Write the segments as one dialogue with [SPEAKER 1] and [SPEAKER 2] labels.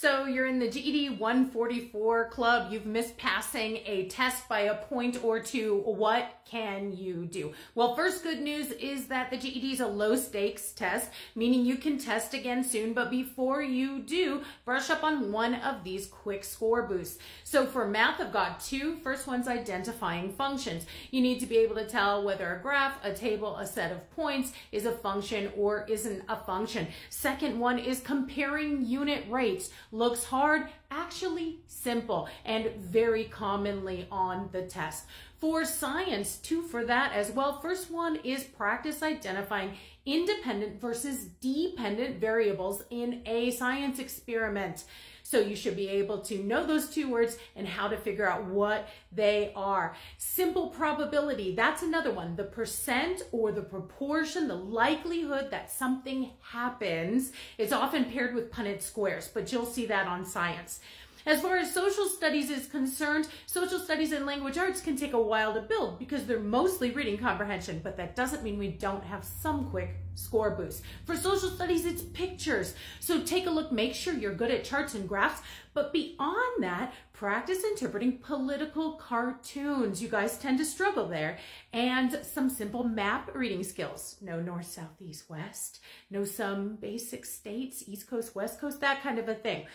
[SPEAKER 1] So you're in the GED 144 club. You've missed passing a test by a point or two. What can you do? Well, first good news is that the GED is a low stakes test, meaning you can test again soon. But before you do, brush up on one of these quick score boosts. So for math, I've got two. First one's identifying functions. You need to be able to tell whether a graph, a table, a set of points is a function or isn't a function. Second one is comparing unit rates looks hard, actually simple and very commonly on the test. For science, two for that as well. First one is practice identifying independent versus dependent variables in a science experiment. So you should be able to know those two words and how to figure out what they are. Simple probability, that's another one. The percent or the proportion, the likelihood that something happens is often paired with Punnett squares, but you'll see that on science. As far as social studies is concerned, social studies and language arts can take a while to build because they're mostly reading comprehension, but that doesn't mean we don't have some quick score boosts. For social studies, it's pictures. So take a look, make sure you're good at charts and graphs, but beyond that, practice interpreting political cartoons. You guys tend to struggle there. And some simple map reading skills. Know north, south, east, west. Know some basic states, east coast, west coast, that kind of a thing.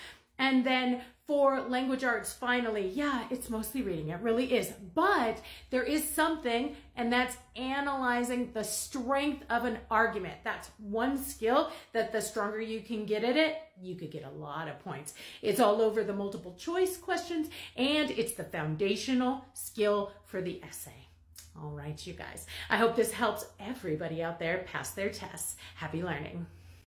[SPEAKER 1] And then for language arts, finally, yeah, it's mostly reading. It really is. But there is something, and that's analyzing the strength of an argument. That's one skill that the stronger you can get at it, you could get a lot of points. It's all over the multiple choice questions, and it's the foundational skill for the essay. All right, you guys. I hope this helps everybody out there pass their tests. Happy learning.